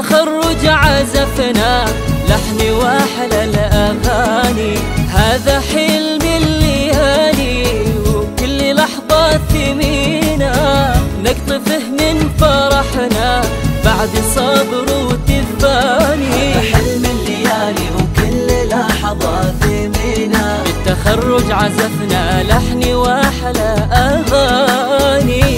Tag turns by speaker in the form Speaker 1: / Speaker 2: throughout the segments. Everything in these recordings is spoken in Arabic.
Speaker 1: تخرج عزفنا لحن وأحلى الأغاني. هذا حلم الليالي وكل لحظة ثمينة. نقطفه من فرحنا بعد صبر
Speaker 2: وتثباني حلم الليالي وكل لحظة ثمينة.
Speaker 1: بالتخرج عزفنا لحن وأحلى أغاني.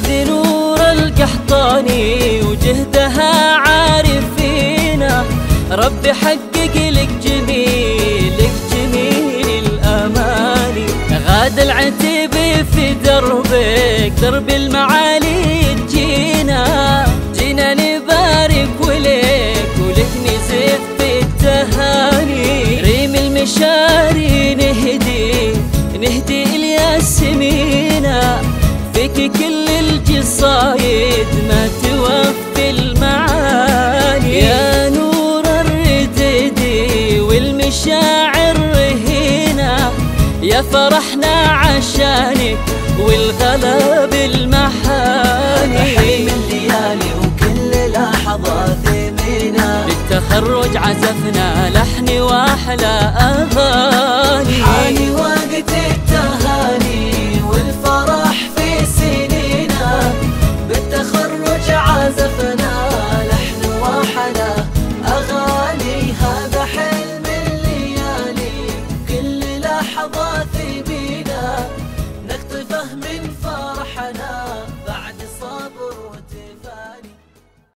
Speaker 1: وهذه نور القحطاني وجهدها عارفينا ربي حقق لك جميل لك جميل الأماني. غاد العتيب في دربك درب المعالي تجينا. جينا نبارك ولك ولك نزف بالتهاني ريم المشاري نهدي نهدي الياسمينة فيك كل الجصايد ما توفي المعاني. يا نور الرددي والمشاعر رهينة يا فرحنا عشانك والغلا بالمحاني
Speaker 2: حلم الليالي وكل لحظة ثمينة.
Speaker 1: بالتخرج عزفنا لحن وأحلى من